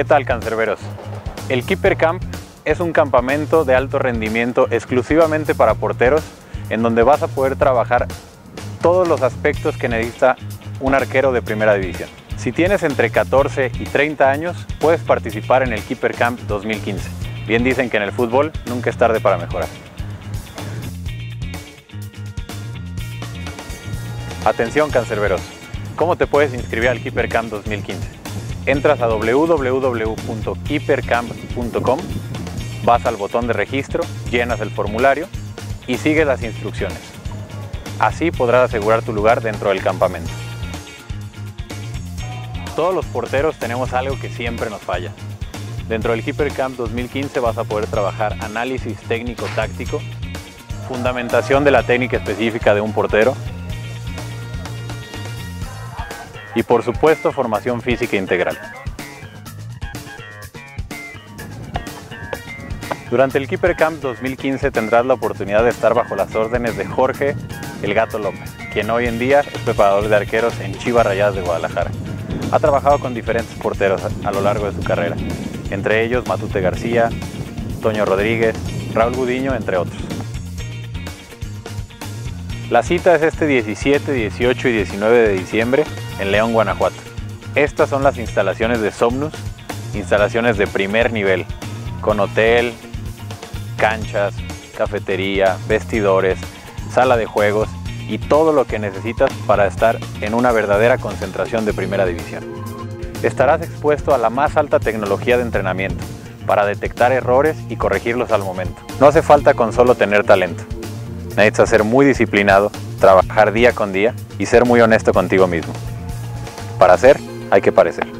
¿Qué tal, cancerberos? El Keeper Camp es un campamento de alto rendimiento exclusivamente para porteros, en donde vas a poder trabajar todos los aspectos que necesita un arquero de primera división. Si tienes entre 14 y 30 años, puedes participar en el Keeper Camp 2015. Bien dicen que en el fútbol nunca es tarde para mejorar. Atención cancerberos, ¿cómo te puedes inscribir al Keeper Camp 2015? Entras a www.keepercamp.com, vas al botón de registro, llenas el formulario y sigues las instrucciones. Así podrás asegurar tu lugar dentro del campamento. Todos los porteros tenemos algo que siempre nos falla. Dentro del Keeper Camp 2015 vas a poder trabajar análisis técnico-táctico, fundamentación de la técnica específica de un portero, y por supuesto formación física integral. Durante el Keeper Camp 2015 tendrás la oportunidad de estar bajo las órdenes de Jorge El Gato López, quien hoy en día es preparador de arqueros en Chivas Rayadas de Guadalajara. Ha trabajado con diferentes porteros a lo largo de su carrera, entre ellos Matute García, Toño Rodríguez, Raúl Gudiño, entre otros. La cita es este 17, 18 y 19 de diciembre en León, Guanajuato. Estas son las instalaciones de Somnus, instalaciones de primer nivel, con hotel, canchas, cafetería, vestidores, sala de juegos y todo lo que necesitas para estar en una verdadera concentración de primera división. Estarás expuesto a la más alta tecnología de entrenamiento para detectar errores y corregirlos al momento. No hace falta con solo tener talento. Necesitas ser muy disciplinado, trabajar día con día y ser muy honesto contigo mismo. Para hacer, hay que parecer.